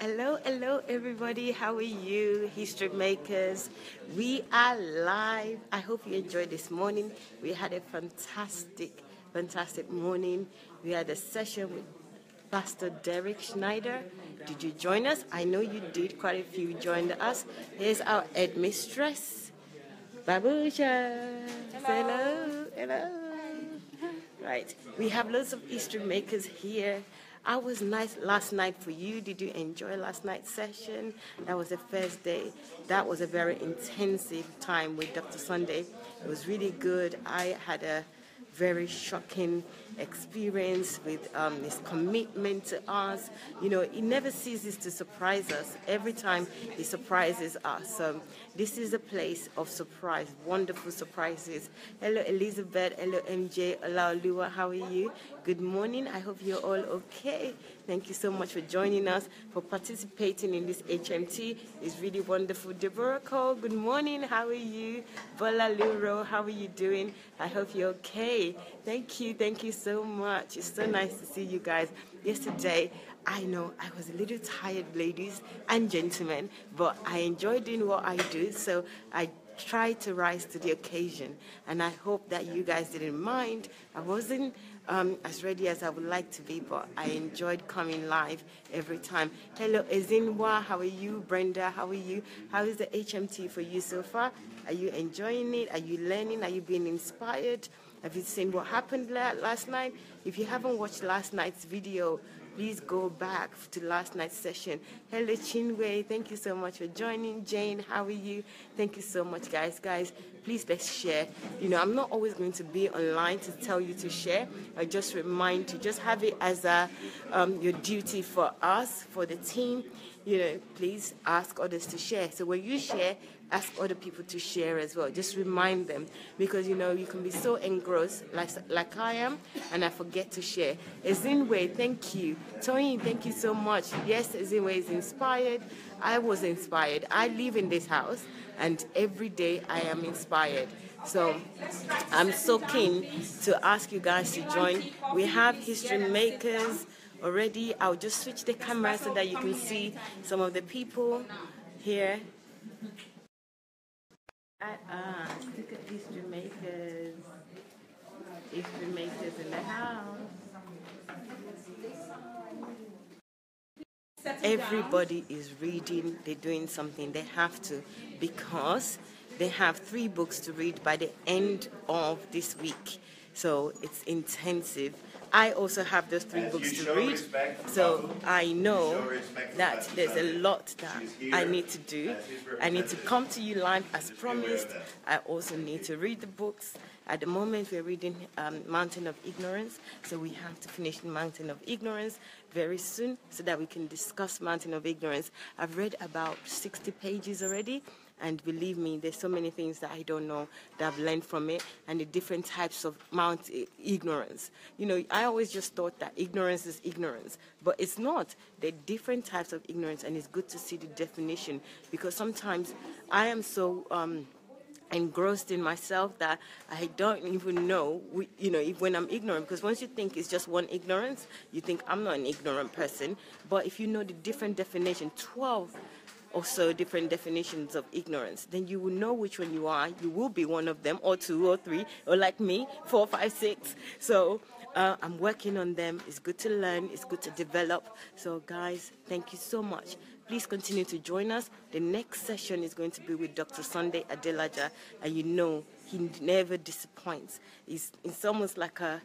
Hello, hello, everybody. How are you, history makers? We are live. I hope you enjoyed this morning. We had a fantastic, fantastic morning. We had a session with Pastor Derek Schneider. Did you join us? I know you did. Quite a few joined us. Here's our headmistress, Babusha. Hello, hello. Right. We have lots of history makers here. I was nice last night for you. Did you enjoy last night's session? That was the first day. That was a very intensive time with Dr. Sunday. It was really good. I had a very shocking experience with um, his commitment to us. You know, he never ceases to surprise us. Every time he surprises us. So this is a place of surprise, wonderful surprises. Hello, Elizabeth. Hello, MJ. Hello, Lua. How are you? Good morning. I hope you're all okay. Thank you so much for joining us, for participating in this HMT. It's really wonderful. Deborah Cole, good morning. How are you? Bola Luro, how are you doing? I hope you're okay. Thank you. Thank you so much. It's so nice to see you guys. Yesterday, I know I was a little tired, ladies and gentlemen, but I enjoy doing what I do, so I try to rise to the occasion. And I hope that you guys didn't mind. I wasn't um, as ready as I would like to be, but I enjoyed coming live every time. Hello, Ezinwa, how are you? Brenda, how are you? How is the HMT for you so far? Are you enjoying it? Are you learning? Are you being inspired? Have you seen what happened last night? If you haven't watched last night's video, please go back to last night's session. Hello, Chinwe. Thank you so much for joining. Jane, how are you? Thank you so much, guys. Guys, please let's share. You know, I'm not always going to be online to tell you to share. I just remind you, just have it as a, um, your duty for us, for the team. You know, please ask others to share. So when you share, ask other people to share as well. Just remind them because you know you can be so engrossed like like I am, and I forget to share. Ezinwe, thank you. Tony, thank you so much. Yes, Ezinwe is inspired. I was inspired. I live in this house, and every day I am inspired. So I'm so keen to ask you guys to join. We have history makers already. I'll just switch the camera so that you can see some of the people here. Uh, look at. History makers in the house. Everybody is reading, they're doing something, they have to because they have three books to read by the end of this week. So it's intensive. I also have those three books to read, so I know that there's a lot that I need to do. I need to come to you live as promised. I also need to read the books. At the moment, we're reading um, Mountain of Ignorance, so we have to finish Mountain of Ignorance very soon so that we can discuss Mountain of Ignorance. I've read about 60 pages already, and believe me, there's so many things that I don't know that I've learned from it and the different types of mount ignorance. You know, I always just thought that ignorance is ignorance, but it's not. There are different types of ignorance, and it's good to see the definition because sometimes I am so. Um, engrossed in myself that I don't even know, you know, when I'm ignorant. Because once you think it's just one ignorance, you think I'm not an ignorant person. But if you know the different definition, 12 also different definitions of ignorance, then you will know which one you are. You will be one of them, or two, or three, or like me, four, five, six. So uh, I'm working on them. It's good to learn, it's good to develop. So, guys, thank you so much. Please continue to join us. The next session is going to be with Dr. Sunday Adelaja, and you know he never disappoints. It's, it's almost like a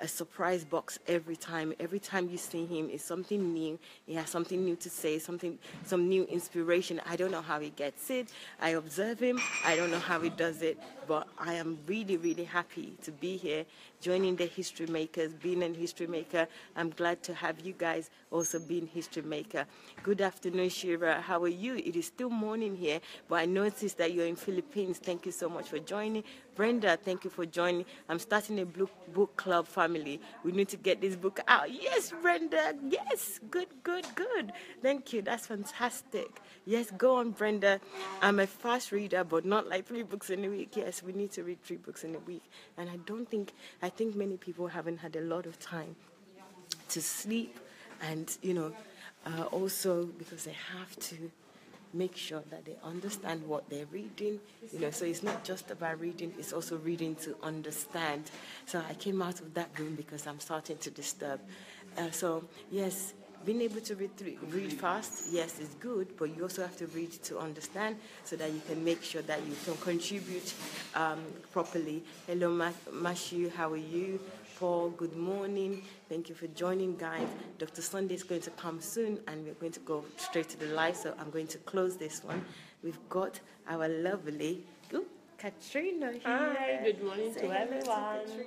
a surprise box every time. Every time you see him, it's something new. He has something new to say, something, some new inspiration. I don't know how he gets it. I observe him. I don't know how he does it, but I am really, really happy to be here, joining the history makers, being a history maker. I'm glad to have you guys also being history maker. Good afternoon, Shira. How are you? It is still morning here, but I noticed that you're in Philippines. Thank you so much for joining. Brenda, thank you for joining. I'm starting a book, book club family. We need to get this book out. Yes, Brenda. Yes. Good, good, good. Thank you. That's fantastic. Yes, go on, Brenda. I'm a fast reader, but not like three books in a week. Yes, we need to read three books in a week. And I don't think, think many people haven't had a lot of time to sleep and, you know, Uh, also, because they have to make sure that they understand what they're reading. You know, so it's not just about reading; it's also reading to understand. So I came out of that room because I'm starting to disturb. Uh, so yes, being able to read, read fast, yes, is good, but you also have to read to understand so that you can make sure that you can contribute um, properly. Hello, Matthew, how are you? Paul, good morning. Thank you for joining, guys. Dr. Sunday is going to come soon, and we're going to go straight to the live, so I'm going to close this one. We've got our lovely Katrina here. Hi, good morning Say to everyone. To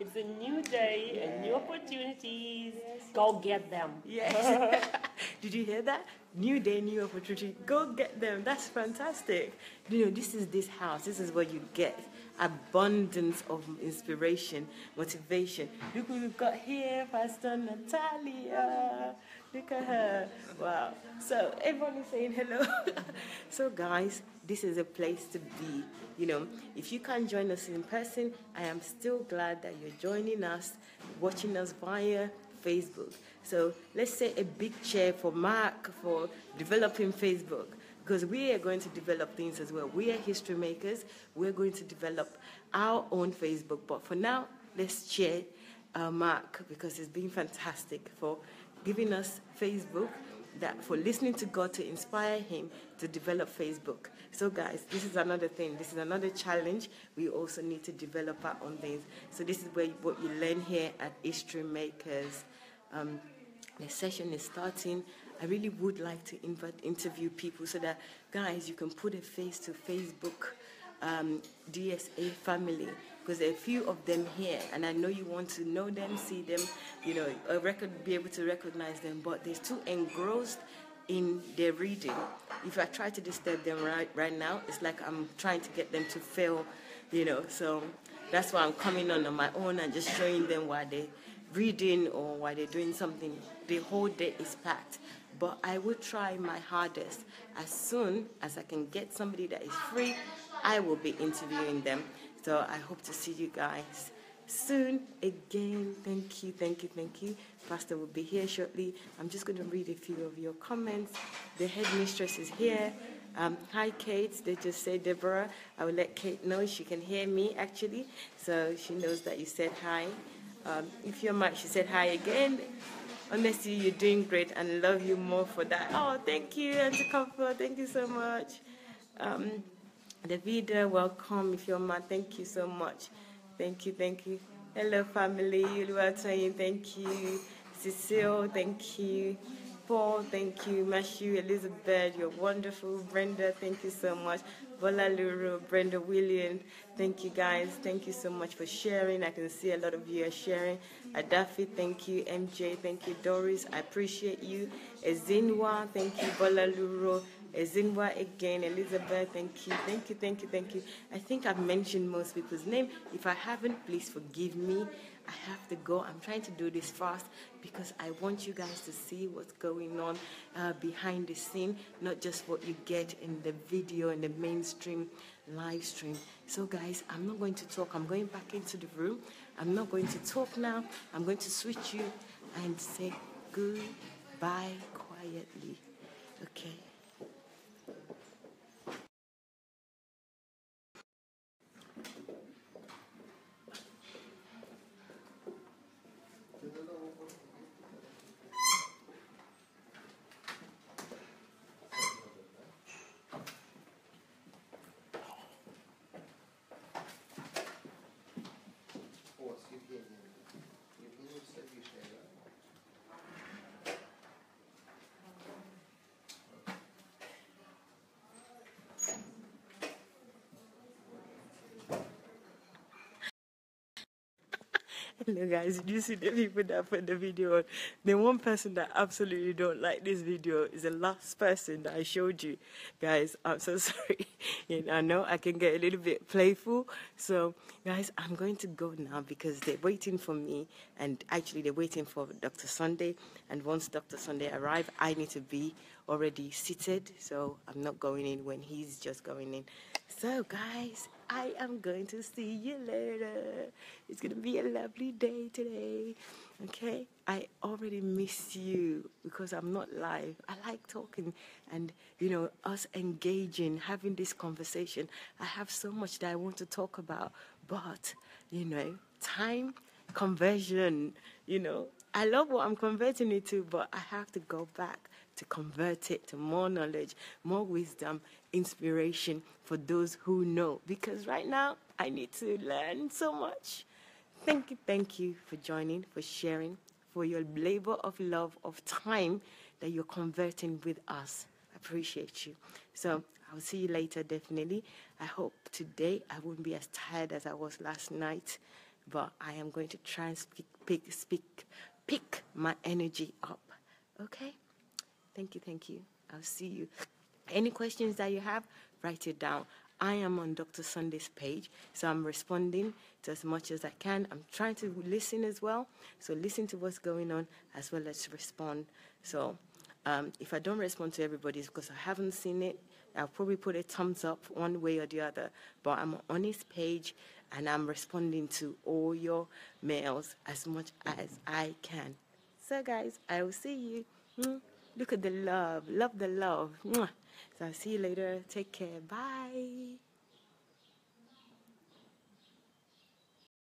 it's a new day yes. and new opportunities. Yes. Go get them. Yes. Did you hear that? New day, new opportunity. Go get them. That's fantastic. You know, this is this house. This is what you get. Abundance of inspiration, motivation. Look who we've got here, Pastor Natalia. Look at her. Wow. So everyone is saying hello. so guys, this is a place to be. You know, if you can't join us in person, I am still glad that you're joining us, watching us via Facebook. So let's say a big chair for Mark for developing Facebook because we are going to develop things as well. We are history makers. We're going to develop our own Facebook. But for now, let's cheer uh, Mark because it's been fantastic for giving us Facebook that for listening to God to inspire him to develop Facebook. So, guys, this is another thing. This is another challenge. We also need to develop our own things. So, this is where what you learn here at History Makers. Um, the session is starting. I really would like to invite interview people so that, guys, you can put a face to Facebook um, DSA family because there are a few of them here, and I know you want to know them, see them, you know, record be able to recognize them, but they're too engrossed in their reading. If I try to disturb them right right now, it's like I'm trying to get them to fail, you know. So that's why I'm coming on on my own and just showing them why they're reading or why they're doing something. The whole day is packed. But I will try my hardest. As soon as I can get somebody that is free, I will be interviewing them. So I hope to see you guys soon again. Thank you, thank you, thank you. Pastor will be here shortly. I'm just going to read a few of your comments. The headmistress is here. Um, hi, Kate. They just say Deborah. I will let Kate know she can hear me actually, so she knows that you said hi. Um, if you're Mike, she said hi again. Honestly, you're doing great and love you more for that. Oh, thank you, Auntie Comfort. Thank you so much. Um, David, welcome. If you're mad, thank you so much. Thank you, thank you. Hello, family. Oluwatoyin, thank you. Cecile, thank you. Paul, thank you. Matthew, Elizabeth, you're wonderful. Brenda, thank you so much. Bola Luru, Brenda Williams, thank you guys. Thank you so much for sharing. I can see a lot of you are sharing. Adafi, thank you. MJ, thank you. Doris, I appreciate you. Ezinwa, thank you. Bola Luru. Ezinwa again, Elizabeth, thank you, thank you, thank you, thank you. I think I've mentioned most people's name. If I haven't, please forgive me. I have to go. I'm trying to do this fast because I want you guys to see what's going on uh, behind the scene, not just what you get in the video in the mainstream live stream. So, guys, I'm not going to talk. I'm going back into the room. I'm not going to talk now. I'm going to switch you and say goodbye quietly. Okay. Hello guys, did you see the people that put the video on? The one person that absolutely don't like this video is the last person that I showed you. Guys, I'm so sorry. I know I can get a little bit playful. So guys, I'm going to go now because they're waiting for me and actually they're waiting for Dr. Sunday. And once Dr. Sunday arrives, I need to be already seated. So I'm not going in when he's just going in. So guys, I am going to see you later. It's going to be a lovely day today. Okay? I already miss you because I'm not live. I like talking and, you know, us engaging, having this conversation. I have so much that I want to talk about, but, you know, time, conversion, you know, I love what I'm converting it to, but I have to go back to convert it to more knowledge, more wisdom, inspiration for those who know. Because right now, I need to learn so much. Thank you, thank you for joining, for sharing, for your labor of love, of time that you're converting with us. I appreciate you. So I'll see you later, definitely. I hope today I won't be as tired as I was last night, but I am going to try and speak, pick, speak, pick my energy up. Okay? Thank you, thank you. I'll see you. Any questions that you have, write it down. I am on Dr. Sunday's page, so I'm responding to as much as I can. I'm trying to listen as well, so listen to what's going on as well as respond. So um, if I don't respond to everybody's because I haven't seen it, I'll probably put a thumbs up one way or the other. But I'm on his page and I'm responding to all your mails as much as I can. So, guys, I will see you. Look at the love. Love the love. So I'll see you later. Take care. Bye.